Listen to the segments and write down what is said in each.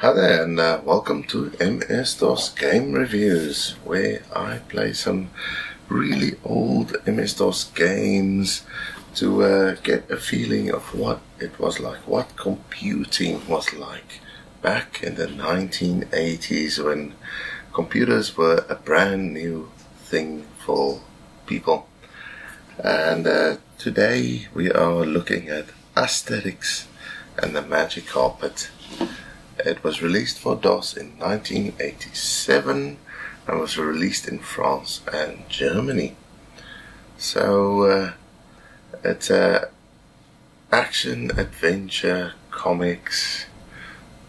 Hi there, and uh, welcome to MS DOS Game Reviews, where I play some really old MS DOS games to uh, get a feeling of what it was like, what computing was like back in the 1980s when computers were a brand new thing for people. And uh, today we are looking at Asterix and the Magic Carpet. It was released for DOS in 1987 and was released in France and Germany. So uh, it's a action adventure comics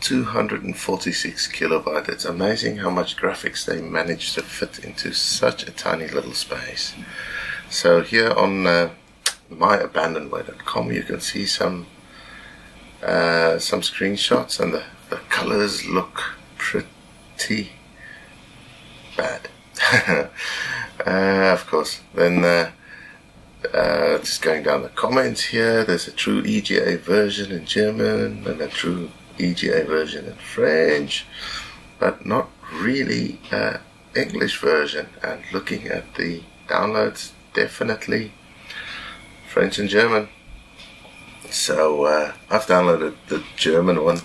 246 kilobyte. It's amazing how much graphics they managed to fit into such a tiny little space. So here on uh, myabandonware.com you can see some uh, some screenshots and the, the colors look pretty bad. uh, of course, then uh, uh, just going down the comments here, there's a true EGA version in German and a true EGA version in French, but not really uh, English version. And looking at the downloads, definitely French and German. So uh, I've downloaded the German one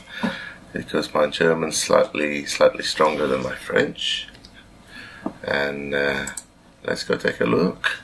because my German's slightly slightly stronger than my French. And uh, let's go take a look.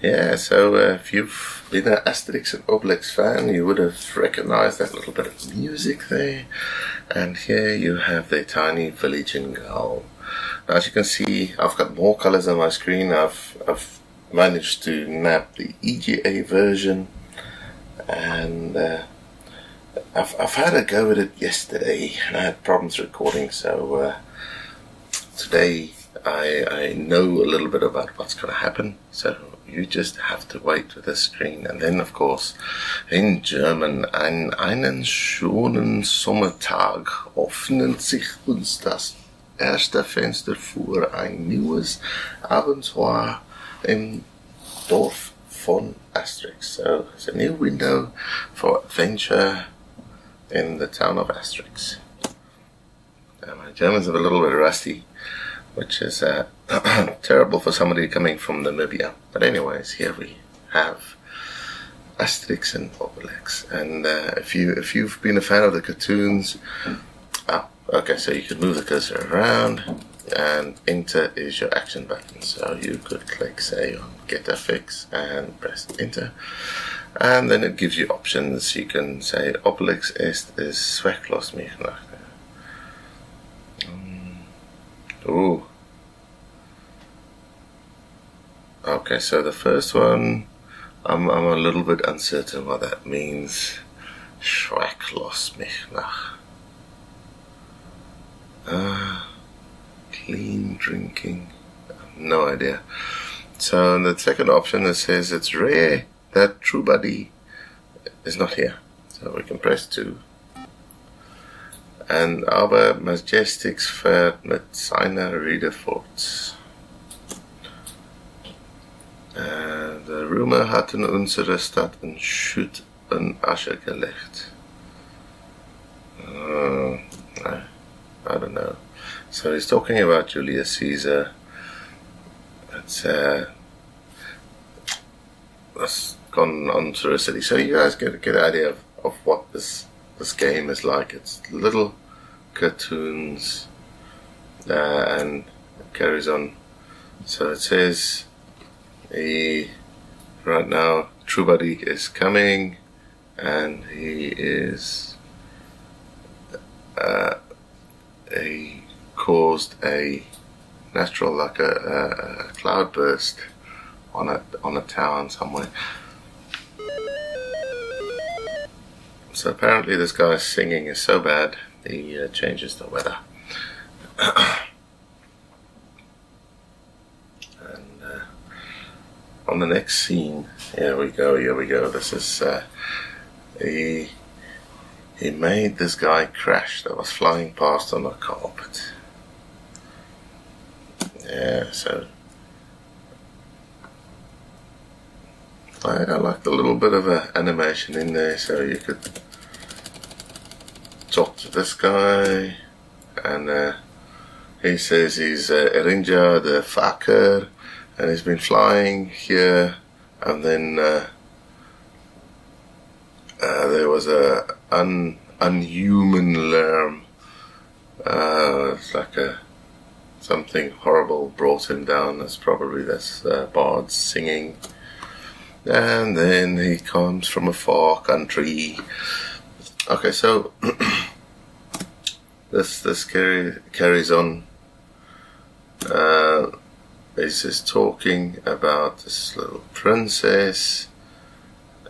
Yeah, so uh, if you've been an Asterix and Obelix fan, you would have recognized that little bit of music there. And here you have the tiny village in Gaul. Now, as you can see, I've got more colors on my screen. I've, I've managed to nab the EGA version, and uh, I've, I've had a go at it yesterday, and I had problems recording, so uh, today I, I know a little bit about what's going to happen. So you just have to wait for the screen. And then, of course, in German, an einen schönen Sommertag öffnet sich uns das erste Fenster für ein neues Abenteuer im Dorf von Asterix. So it's a new window for adventure in the town of Asterix. Uh, my German's are a little bit rusty which is uh, terrible for somebody coming from Namibia. But anyways, here we have Asterix and Obelix. And uh, if you if you've been a fan of the cartoons, oh, okay, so you can move the cursor around, and enter is your action button. So you could click say on Getafix and press enter. And then it gives you options. You can say Obelix est is Zwecklos mich nach Ooh. Okay, so the first one, I'm, I'm a little bit uncertain what that means. Schrecklos mich nach. Ah, clean drinking. No idea. So the second option it says it's rare that Troubadix is not here. So we can press 2 and aber Majestix fährt mit seiner Rede fort. Uh, the rumor hatten unsere Stadt in Schutt und Asche gelegt. Uh, I, I don't know. So he's talking about Julius Caesar. It's uh, that's gone on to the city. So you guys get a good idea of, of what this this game is like. It's little cartoons uh, and carries on. So it says he right now Troubadix is coming and he is uh, a caused a natural like a, a, a cloudburst on a on a town somewhere. So apparently this guy's singing is so bad he uh, changes the weather. uh, on the next scene, here we go, here we go. This is uh, he he made this guy crash that was flying past on the carpet. Yeah, so I, liked a little bit of a animation in there, so you could talk to this guy, and uh, he says he's uh, Erinja the Fakir, and he's been flying here, and then uh, uh, there was a un, unhuman lamb. Uh, it's like a something horrible brought him down. That's probably this uh, bard singing, and then he comes from a far country. Okay, so this this carry, carries on. Uh, is just talking about this little princess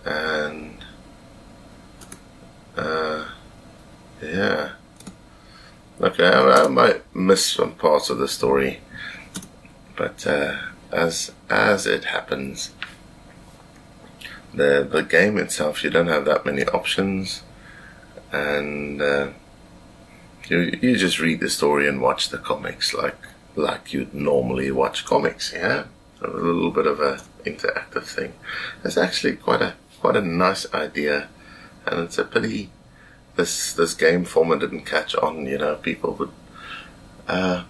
and uh, yeah okay I, I, might miss some parts of the story but uh, as as it happens the the game itself you don't have that many options and uh, you you just read the story and watch the comics like like you'd normally watch comics. Yeah, a little bit of a interactive thing. It's actually quite a quite a nice idea, and it's a pity this this game format didn't catch on. You know, people would. Uh,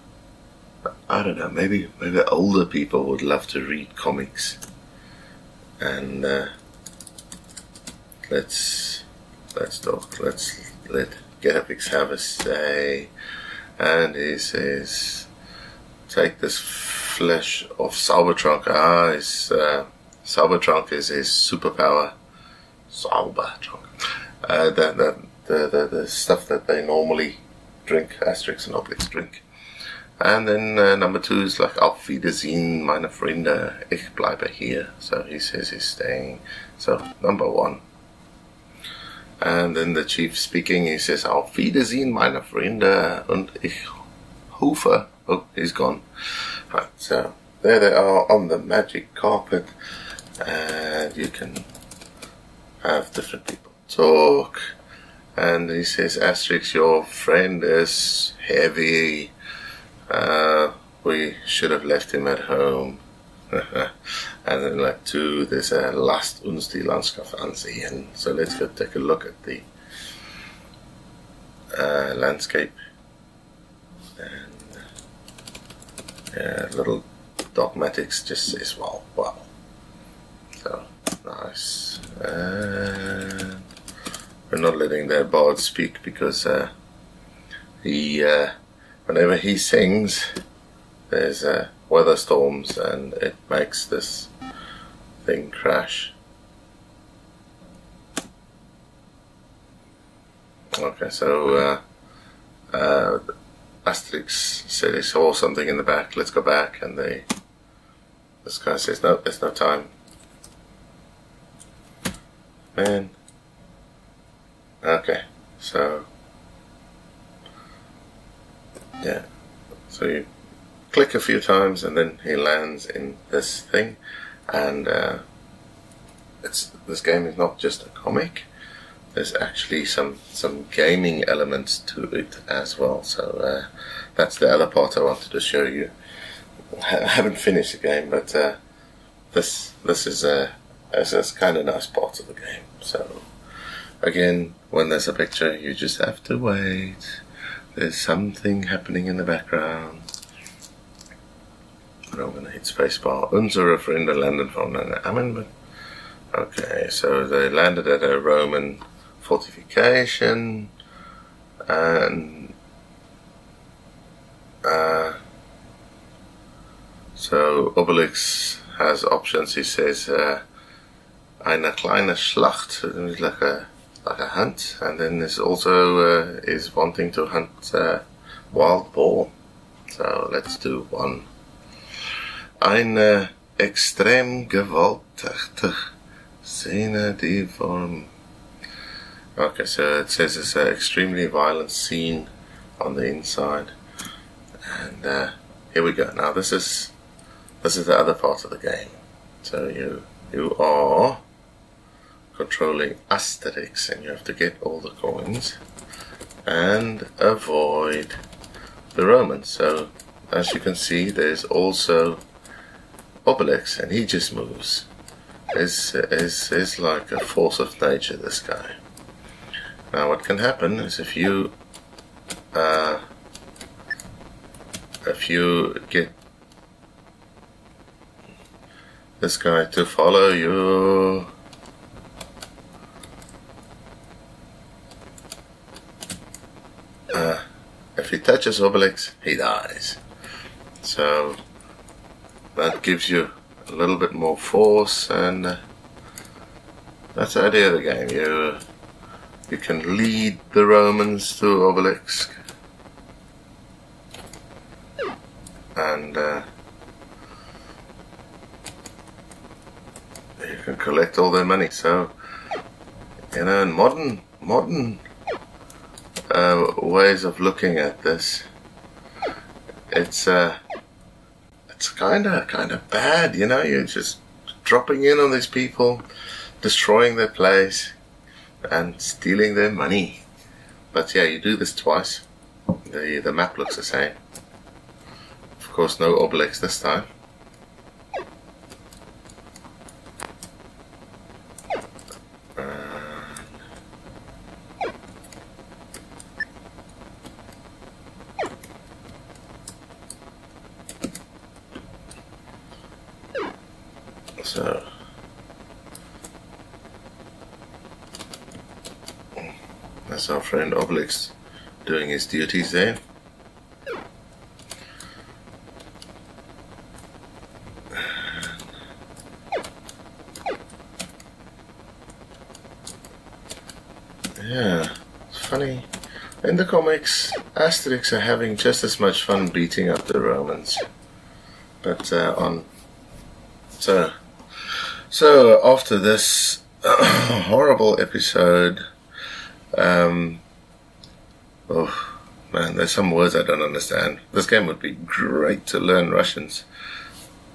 I don't know. Maybe maybe older people would love to read comics, and uh, let's let's talk. Let's let Getafix have a say. And he says, take this flesh of Cybertron. Ah, his uh, Cybertron is his superpower. Cybertron. Uh, that, that, the, the, the stuff that they normally drink, Asterix and Obelix drink. And then uh, number two is like Auf Wiedersehen, meine Freunde, ich bleibe hier. So he says he's staying. So number one. And then the chief speaking, he says, Auf Wiedersehen, meine Freunde, und ich hoffe Oh, he's gone. Right, so there they are on the magic carpet, and you can have different people talk. And he says, Asterix, your friend is heavy. Uh, we should have left him at home. and then, like, two, there's a last uns die Landschaft ansehen. So let's go take a look at the uh, landscape. And yeah, little Dogmatix just says, well, well. So, nice. And we're not letting that bard speak because uh, he, uh, whenever he sings, there's uh, weather storms and it makes this thing crash. Okay, so uh, uh, Asterix said he saw something in the back, let's go back, and they, this guy says, no, there's no time. Man. Okay, so, yeah, so you click a few times and then he lands in this thing, and uh, it's this game is not just a comic there's actually some some gaming elements to it as well. So uh, that's the other part I wanted to show you. I haven't finished the game, but uh, this this is a this is kind of nice part of the game. So again, when there's a picture, you just have to wait. There's something happening in the background. I'm gonna hit spacebar. Unsere Freunde landed from an. Okay, so they landed at a Roman fortification and uh, so Obelix has options. He says uh, eine kleine Schlacht, like a like a hunt, and then there's also uh, is wanting to hunt uh, wild boar. So let's do one. Eine extrem gewalttätige Szene, die vom Okay, so it says it's an extremely violent scene on the inside, and uh, here we go. Now this is this is the other part of the game. So you you are controlling Asterix, and you have to get all the coins and avoid the Romans. So as you can see, there's also Obelix, and he just moves. Is is is like a force of nature. This guy. Now, what can happen is if you uh, if you get this guy to follow you. Uh, if he touches Obelix, he dies. So that gives you a little bit more force, and uh, that's the idea of the game. You you can lead the Romans to Obelix, and uh, you can collect all their money. So you know, in modern modern uh, ways of looking at this, it's uh, it's kind of kind of bad. You know, you're just dropping in on these people, destroying their place, and stealing their money. But yeah, you do this twice. The the map looks the same. Of course, no Obelix this time. So our friend Obelix doing his duties there. Yeah, it's funny. In the comics, Asterix are having just as much fun beating up the Romans. But uh, on so so after this horrible episode, um, oh man, there's some words I don't understand. This game would be great to learn Russians.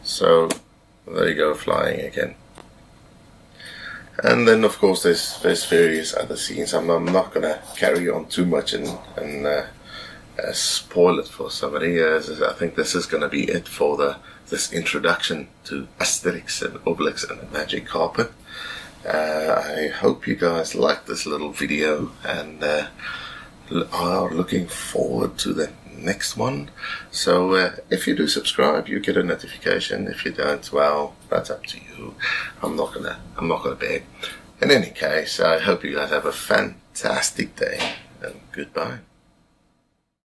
So there you go, flying again. And then, of course, there's there's various other scenes. I'm, I'm not gonna carry on too much and and uh, uh, spoil it for somebody. Uh, I think this is gonna be it for the this introduction to Asterix and Obelix and the Magic Carpet. Uh, I hope you guys like this little video and uh, are looking forward to the next one. So uh, if you do subscribe, you get a notification. If you don't, well, that's up to you. I'm not gonna, I'm not gonna beg. In any case, I hope you guys have a fantastic day and goodbye.